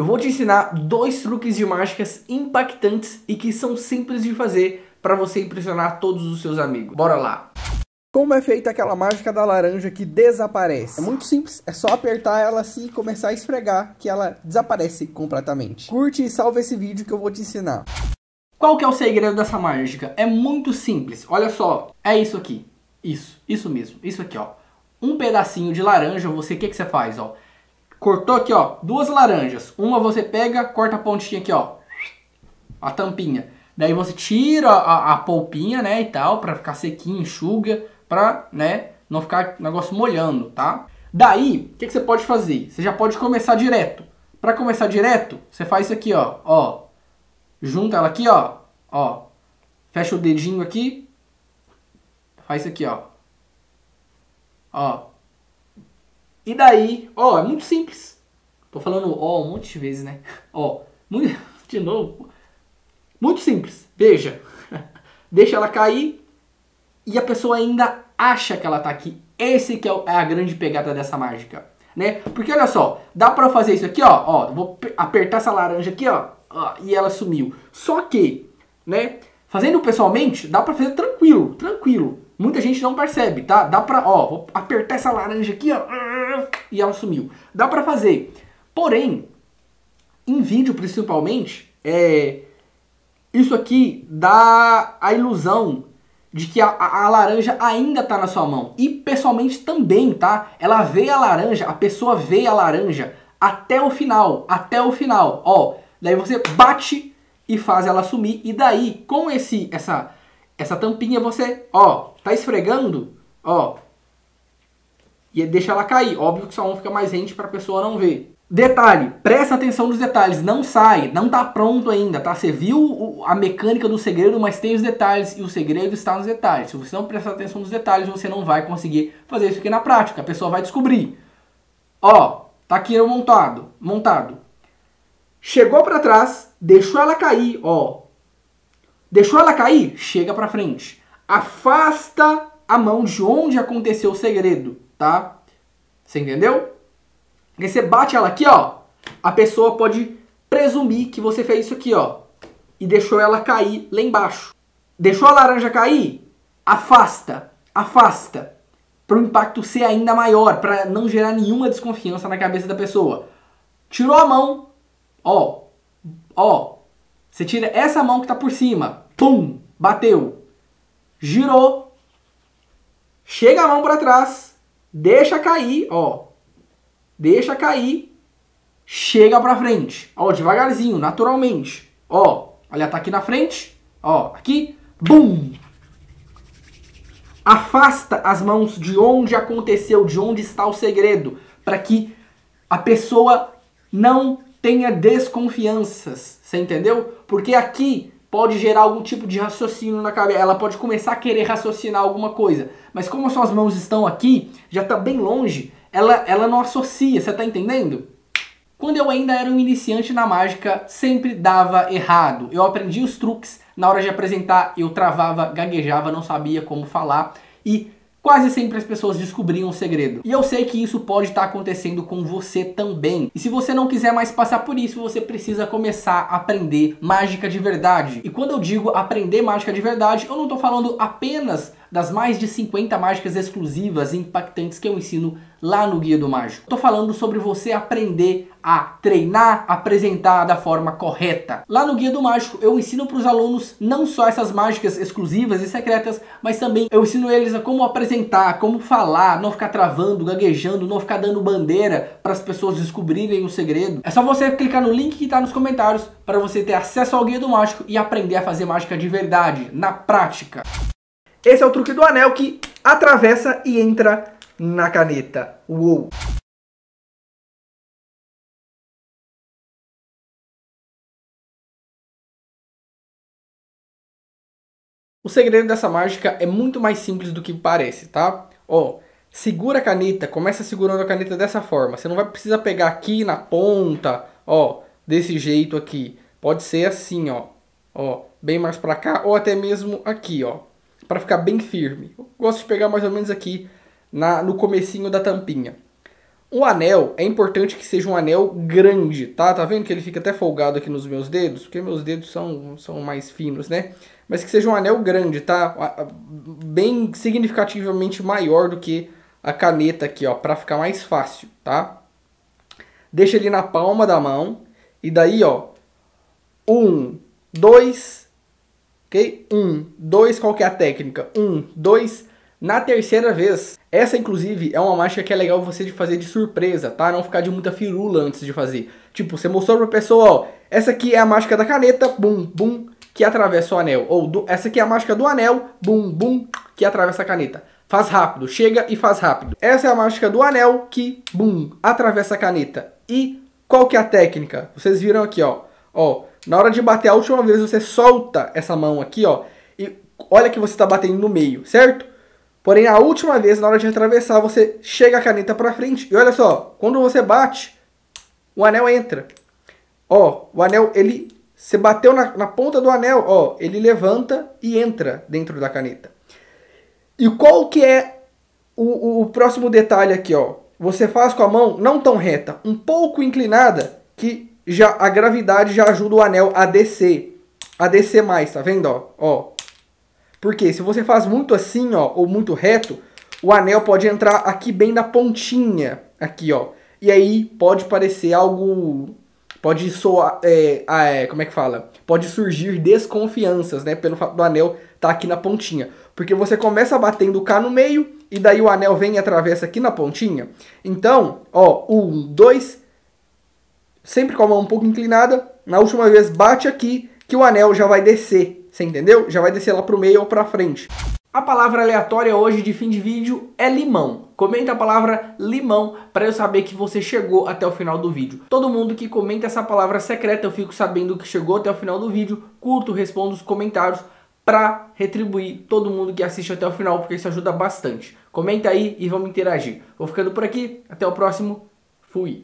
Eu vou te ensinar dois truques de mágicas impactantes e que são simples de fazer para você impressionar todos os seus amigos. Bora lá! Como é feita aquela mágica da laranja que desaparece? É muito simples, é só apertar ela assim e começar a esfregar que ela desaparece completamente. Curte e salva esse vídeo que eu vou te ensinar. Qual que é o segredo dessa mágica? É muito simples. Olha só, é isso aqui. Isso, isso mesmo, isso aqui, ó. Um pedacinho de laranja, você, o que, que você faz, ó? Cortou aqui, ó, duas laranjas. Uma você pega, corta a pontinha aqui, ó. A tampinha. Daí você tira a, a polpinha, né, e tal, pra ficar sequinho, enxuga, pra, né, não ficar negócio molhando, tá? Daí, o que, que você pode fazer? Você já pode começar direto. Pra começar direto, você faz isso aqui, ó, ó. Junta ela aqui, ó, ó. Fecha o dedinho aqui. Faz isso aqui, ó. Ó. E daí, ó, é muito simples. Tô falando ó um monte de vezes, né? Ó, muito, de novo. Muito simples. Veja. Deixa ela cair e a pessoa ainda acha que ela tá aqui. Esse que é, é a grande pegada dessa mágica, né? Porque olha só, dá pra fazer isso aqui, ó, ó, vou apertar essa laranja aqui, ó, ó e ela sumiu. Só que, né, fazendo pessoalmente, dá pra fazer tranquilo, tranquilo. Muita gente não percebe, tá? Dá pra, ó, vou apertar essa laranja aqui, ó, e ela sumiu. Dá pra fazer. Porém, em vídeo principalmente, é, isso aqui dá a ilusão de que a, a, laranja ainda tá na sua mão. E pessoalmente também, tá? Ela vê a laranja, a pessoa vê a laranja até o final, até o final. Ó, daí você bate e faz ela sumir e daí com esse essa essa tampinha você, ó, tá esfregando, ó, e deixa ela cair. Óbvio que sua mão fica mais rente para a pessoa não ver. Detalhe, presta atenção nos detalhes, não sai, não tá pronto ainda, tá? Você viu a mecânica do segredo, mas tem os detalhes e o segredo está nos detalhes. Se você não prestar atenção nos detalhes, você não vai conseguir fazer isso aqui na prática. A pessoa vai descobrir. Ó, tá aqui montado, montado. Chegou para trás, deixou ela cair, ó. Deixou ela cair, chega para frente. Afasta a mão de onde aconteceu o segredo tá? Você entendeu? Porque você bate ela aqui, ó, a pessoa pode presumir que você fez isso aqui, ó, e deixou ela cair lá embaixo. Deixou a laranja cair? Afasta, afasta, para o impacto ser ainda maior, para não gerar nenhuma desconfiança na cabeça da pessoa. Tirou a mão, ó, ó, você tira essa mão que tá por cima, pum, bateu, girou, chega a mão para trás, deixa cair, ó. Deixa cair, chega pra frente. Ó, devagarzinho, naturalmente. Ó, olha, tá aqui na frente, ó, aqui, bum. Afasta as mãos de onde aconteceu, de onde está o segredo, para que a pessoa não tenha desconfianças, você entendeu? Porque aqui pode gerar algum tipo de raciocínio na cabeça. Ela pode começar a querer raciocinar alguma coisa. Mas como as suas mãos estão aqui, já está bem longe, ela, ela não associa, você está entendendo? Quando eu ainda era um iniciante na mágica, sempre dava errado. Eu aprendi os truques, na hora de apresentar eu travava, gaguejava, não sabia como falar e Quase sempre as pessoas descobriam o segredo. E eu sei que isso pode estar acontecendo com você também. E se você não quiser mais passar por isso, você precisa começar a aprender mágica de verdade. E quando eu digo aprender mágica de verdade, eu não estou falando apenas das mais de 50 mágicas exclusivas e impactantes que eu ensino lá no Guia do Mágico. Estou falando sobre você aprender a treinar, apresentar da forma correta. Lá no Guia do Mágico eu ensino para os alunos não só essas mágicas exclusivas e secretas, mas também eu ensino eles a como apresentar, como falar, não ficar travando, gaguejando, não ficar dando bandeira para as pessoas descobrirem o segredo. É só você clicar no link que está nos comentários para você ter acesso ao Guia do Mágico e aprender a fazer mágica de verdade, na prática. Esse é o truque do anel que atravessa e entra na caneta. Uou! O segredo dessa mágica é muito mais simples do que parece, tá? Ó, segura a caneta, começa segurando a caneta dessa forma. Você não vai precisar pegar aqui na ponta, ó, desse jeito aqui. Pode ser assim, ó, ó, bem mais pra cá ou até mesmo aqui, ó para ficar bem firme. Eu gosto de pegar mais ou menos aqui na, no comecinho da tampinha. O anel é importante que seja um anel grande, tá? Tá vendo que ele fica até folgado aqui nos meus dedos? Porque meus dedos são, são mais finos, né? Mas que seja um anel grande, tá? Bem significativamente maior do que a caneta aqui, ó, para ficar mais fácil, tá? Deixa ele na palma da mão e daí, ó, um, dois, ok? Um, dois, qual que é a técnica? Um, dois, na terceira vez, essa inclusive é uma mágica que é legal você de fazer de surpresa, tá? Não ficar de muita firula antes de fazer. Tipo, você mostrou pra pessoa, ó, essa aqui é a mágica da caneta, bum, bum, que atravessa o anel. Ou do, essa aqui é a mágica do anel, bum, bum, que atravessa a caneta. Faz rápido, chega e faz rápido. Essa é a mágica do anel que, bum, atravessa a caneta. E qual que é a técnica? Vocês viram aqui, ó. Ó, na hora de bater a última vez, você solta essa mão aqui, ó. E olha que você está batendo no meio, certo? Porém, a última vez, na hora de atravessar, você chega a caneta para frente. E olha só, quando você bate, o anel entra. Ó, o anel, ele... Você bateu na, na ponta do anel, ó, ele levanta e entra dentro da caneta. E qual que é o, o, o próximo detalhe aqui, ó? Você faz com a mão não tão reta, um pouco inclinada, que já a gravidade já ajuda o anel a descer. A descer mais, tá vendo, ó? Ó, porque se você faz muito assim, ó, ou muito reto, o anel pode entrar aqui bem na pontinha, aqui, ó. E aí pode parecer algo... Pode soar... É, é, como é que fala? Pode surgir desconfianças, né? Pelo fato do anel estar tá aqui na pontinha. Porque você começa batendo cá no meio, e daí o anel vem e atravessa aqui na pontinha. Então, ó, um, dois... Sempre com a mão um pouco inclinada. Na última vez bate aqui, que o anel já vai descer você entendeu? Já vai descer lá pro meio ou pra frente. A palavra aleatória hoje de fim de vídeo é limão. Comenta a palavra limão para eu saber que você chegou até o final do vídeo. Todo mundo que comenta essa palavra secreta eu fico sabendo que chegou até o final do vídeo. Curto, respondo os comentários para retribuir todo mundo que assiste até o final, porque isso ajuda bastante. Comenta aí e vamos interagir. Vou ficando por aqui, até o próximo. Fui.